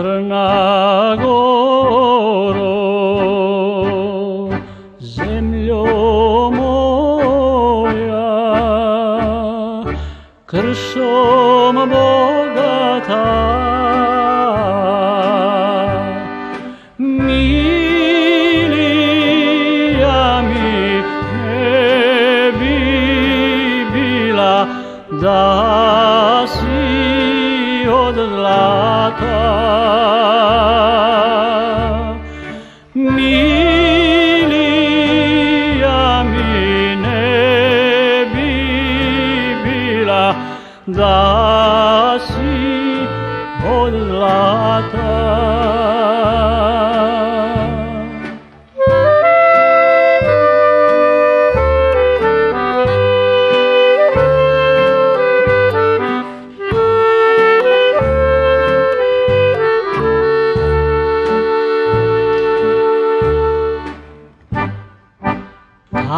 Crna Goro, zemljo moja, kršom bogata. Milija mi ne da si od zlata. Milija mi ne bi bila da si od zlata.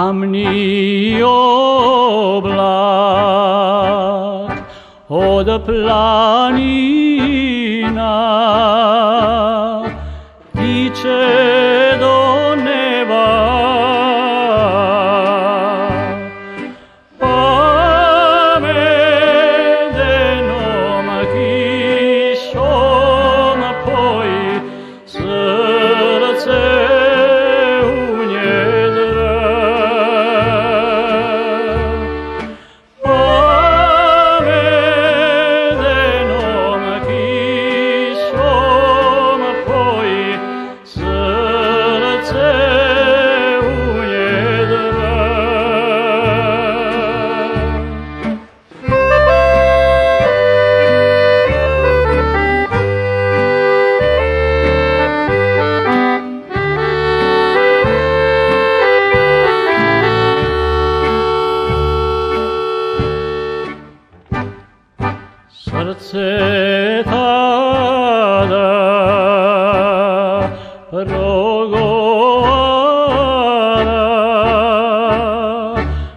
Tamni oblak od planina tiče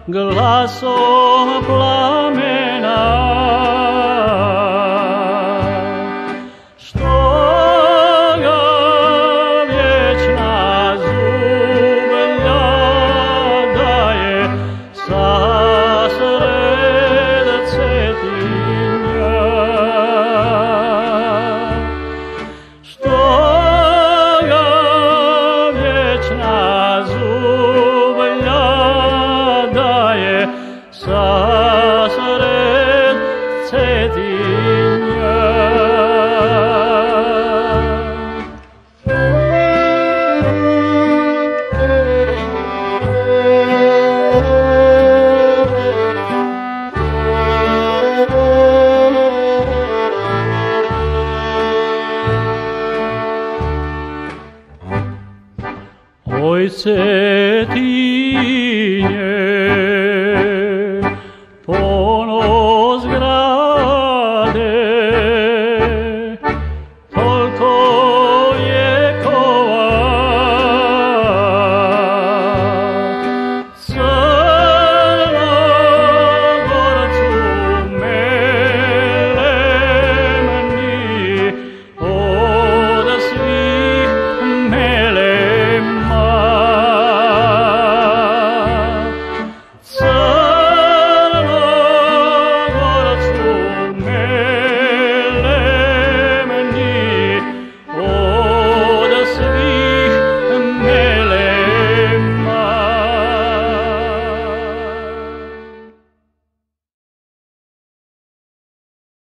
glaso plano. say